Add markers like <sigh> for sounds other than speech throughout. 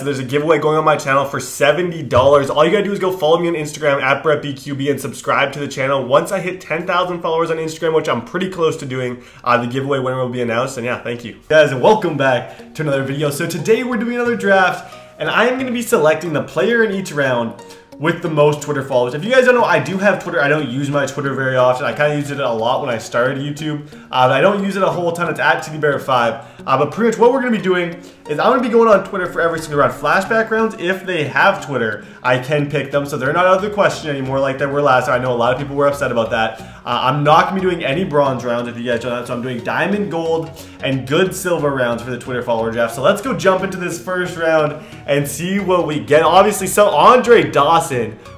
so there's a giveaway going on my channel for $70. All you gotta do is go follow me on Instagram at BrettBQB and subscribe to the channel. Once I hit 10,000 followers on Instagram, which I'm pretty close to doing, uh, the giveaway winner will be announced. And yeah, thank you. Guys, and welcome back to another video. So today we're doing another draft, and I am gonna be selecting the player in each round with the most Twitter followers. If you guys don't know, I do have Twitter. I don't use my Twitter very often. I kind of used it a lot when I started YouTube. Uh, I don't use it a whole ton. It's at TDBear5. Uh, but pretty much what we're going to be doing is I'm going to be going on Twitter for every single round. Flashback rounds, if they have Twitter, I can pick them. So they're not out of the question anymore like they were last time. I know a lot of people were upset about that. Uh, I'm not going to be doing any bronze rounds if you guys don't know. So I'm doing diamond, gold, and good silver rounds for the Twitter follower draft. So let's go jump into this first round and see what we get. Obviously, so Andre Dawson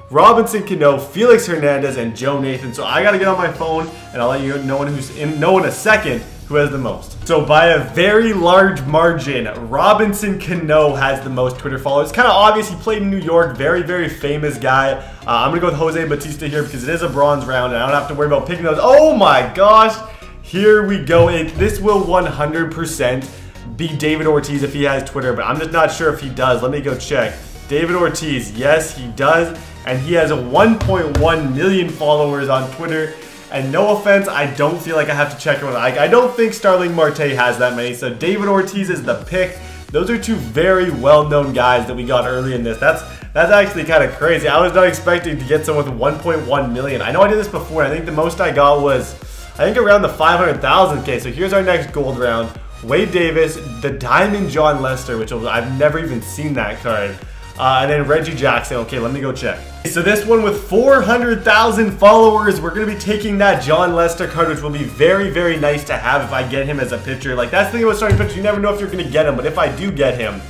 Robinson Cano, Felix Hernandez, and Joe Nathan. So I gotta get on my phone and I'll let you know who's in know in a second who has the most. So by a very large margin, Robinson Cano has the most Twitter followers. Kind of obvious, he played in New York, very, very famous guy. Uh, I'm gonna go with Jose Bautista here because it is a bronze round and I don't have to worry about picking those. Oh my gosh, here we go. It, this will 100% be David Ortiz if he has Twitter, but I'm just not sure if he does. Let me go check. David Ortiz, yes, he does and he has a 1.1 million followers on Twitter. And no offense, I don't feel like I have to check him. I, I don't think Starling Marte has that many. So David Ortiz is the pick. Those are two very well-known guys that we got early in this. That's that's actually kind of crazy. I was not expecting to get someone with 1.1 million. I know I did this before. I think the most I got was, I think around the 500,000k. So here's our next gold round. Wade Davis, the Diamond Jon Lester, which I've never even seen that card. Uh, and then Reggie Jackson. Okay, let me go check. So this one with 400,000 followers, we're going to be taking that Jon Lester card, which will be very, very nice to have if I get him as a pitcher. Like, that's the thing about starting pitchers. You never know if you're going to get him, but if I do get him,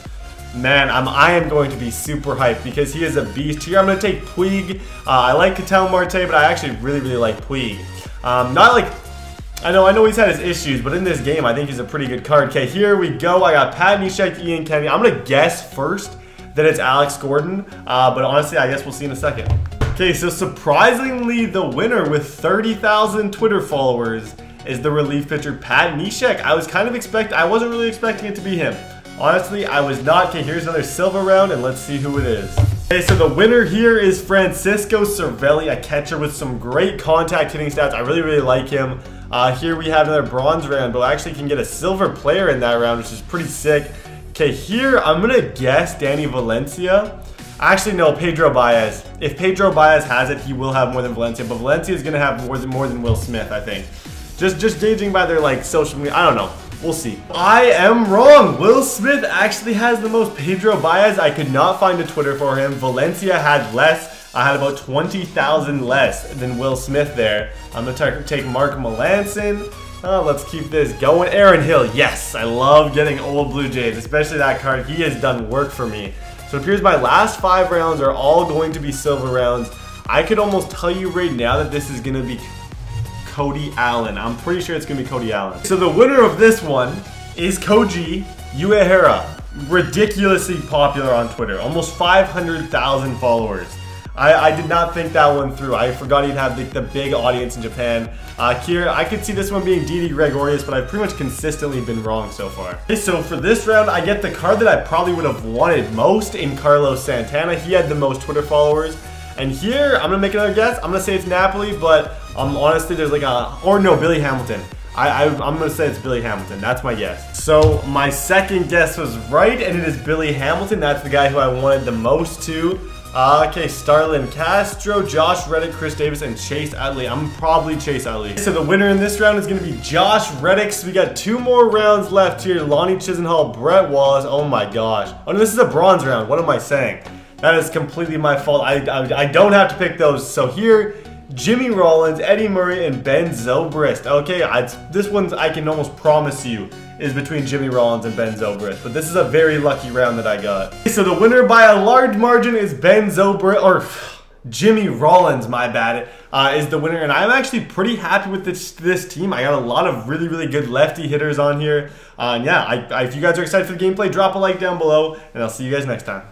man, I'm, I am going to be super hyped because he is a beast. Here, I'm going to take Puig. Uh, I like Ketel Marte, but I actually really, really like Puig. Um, not like I know, I know he's had his issues, but in this game, I think he's a pretty good card. Okay, here we go. I got Pat Neshek, Ian Kennedy. I'm going to guess first that it's Alex Gordon. Uh, but honestly, I guess we'll see in a second. Okay, so surprisingly, the winner with 30,000 Twitter followers is the relief pitcher Pat Neshek. I was kind of expect, I wasn't really expecting it to be him. Honestly, I was not. Okay, here's another silver round, and let's see who it is. Okay, so the winner here is Francisco Cervelli, a catcher with some great contact hitting stats. I really, really like him. Uh, here we have another bronze round, but I actually can get a silver player in that round, which is pretty sick. Okay, here I'm gonna guess Danny Valencia. Actually, no, Pedro Baez. If Pedro Baez has it, he will have more than Valencia, but Valencia is gonna have more than more than Will Smith, I think. Just just gauging by their like social media, I don't know. We'll see. I am wrong. Will Smith actually has the most. Pedro Baez, I could not find a Twitter for him. Valencia had less. I had about 20,000 less than Will Smith there. I'm to take Mark Melancon. Oh, let's keep this going. Aaron Hill, yes, I love getting old Blue Jays, especially that card. He has done work for me. So it appears my last five rounds are all going to be silver rounds. I could almost tell you right now that this is going to be Cody Allen. I'm pretty sure it's going to be Cody Allen. So the winner of this one is Koji Uehara. Ridiculously popular on Twitter. Almost 500,000 followers. I, I, did not think that one through. I forgot he'd have the, the big audience in Japan. Uh, here, I could see this one being Didi Gregorius, but I've pretty much consistently been wrong so far. Okay, so for this round, I get the card that I probably would have wanted most in Carlos Santana. He had the most Twitter followers. And here, I'm gonna make another guess. I'm gonna say it's Napoli, but um, honestly, there's like a, or no, Billy Hamilton. I, I, I'm gonna say it's Billy Hamilton. That's my guess. So my second guess was right, and it is Billy Hamilton. That's the guy who I wanted the most to. Uh, okay, Starlin Castro, Josh Reddick, Chris Davis, and Chase Utley. I'm probably Chase Utley. So the winner in this round is going to be Josh Reddick. So we got two more rounds left here. Lonnie Chisenhall, Brett Wallace. Oh my gosh. Oh no, this is a bronze round. What am I saying? That is completely my fault. I, I, I don't have to pick those. So here, Jimmy Rollins, Eddie Murray, and Ben Zobrist. Okay, I, this one's I can almost promise you is between Jimmy Rollins and Ben Zobrist. But this is a very lucky round that I got. So the winner by a large margin is Ben Zobrist, or <sighs> Jimmy Rollins, my bad, uh, is the winner. And I'm actually pretty happy with this, this team. I got a lot of really, really good lefty hitters on here. Uh, and yeah, I, I, if you guys are excited for the gameplay, drop a like down below, and I'll see you guys next time.